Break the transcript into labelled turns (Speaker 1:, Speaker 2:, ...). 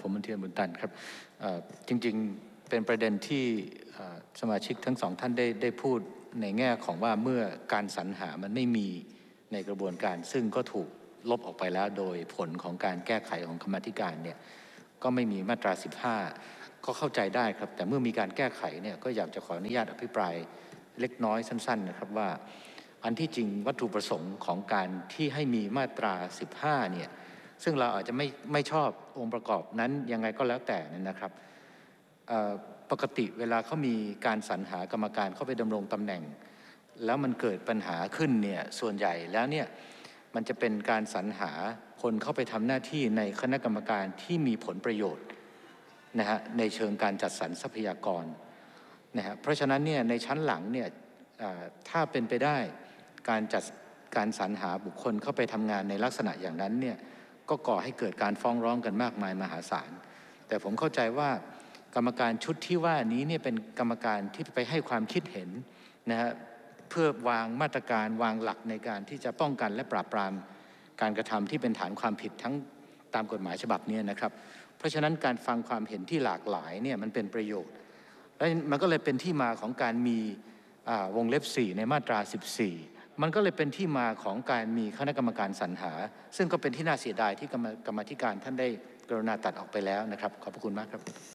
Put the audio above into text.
Speaker 1: ผมมันเทียนบุญตันครับจริงๆเป็นประเด็นที่สมาชิกทั้งสองท่านได้ได้พูดในแง่ของว่าเมื่อการสรรหามันไม่มีในกระบวนการ ซึ่งก็ถูกลบออกไปแล้วโดยผลของการแก้ไขของกรรมธิการเนี่ยก็ไม่มีมาตรา 15 ก็เข้าใจได้ครับ แต่เมื่อมีการแก้ไขเนี่ยก็อยากจะขออนุญาตอภิปรายเล็กน้อยสั้น ๆ นะครับว่า อันที่จริงวัตถุประสงค์ของการที่ให้มีมาตรา 15 เนี่ย ซึ่งเราอาจจะไม่ไม่ชอบองค์ประกอบนั้นยังไงก็แล้วแต่นยนะครับปกติเวลาเขามีการสรรหากรรมการเข้าไปดำรงตำแหน่ง แล้วมันเกิดปัญหาขึ้นเนี่ยส่วนใหญ่แล้วเนี่ยมันจะเป็นการสรรหาคนเข้าไปทำหน้าที่ในคณะกรรมการที่มีผลประโยชน์นะฮะในเชิงการจัดสรรทรัพยากรนะฮะเพราะฉะนั้นเนี่ยในชั้นหลังเนี่ยถ้าเป็นไปได้การจัดการสรรหาบุคคลเข้าไปทำงานในลักษณะอย่างนั้นเนี่ย ก็ก่อให้เกิดการฟ้องร้องกันมากมายมหาศาล แต่ผมเข้าใจว่ากรรมการชุดที่ว่านี้เนี่ยเป็นกรรมการที่ไปให้ความคิดเห็นนะฮะเพื่อวางมาตรการวางหลักในการที่จะป้องกันและปราบปรามการกระทำที่เป็นฐานความผิดทั้งตามกฎหมายฉบับนี้นะครับ เพราะฉะนั้นการฟังความเห็นที่หลากหลายเนี่ยมันเป็นประโยชน์ และมันก็เลยเป็นที่มาของการมีวงเล็บ 4 ในมาตรา 14 มันก็เลยเป็นที่มาของการมีคณะกรรมการสรรหา ซึ่งก็เป็นที่น่าเสียดายที่กรรมกรรมาธิการท่านได้กรุณาตัดออกไปแล้วนะครับ ขอบพระคุณมากครับ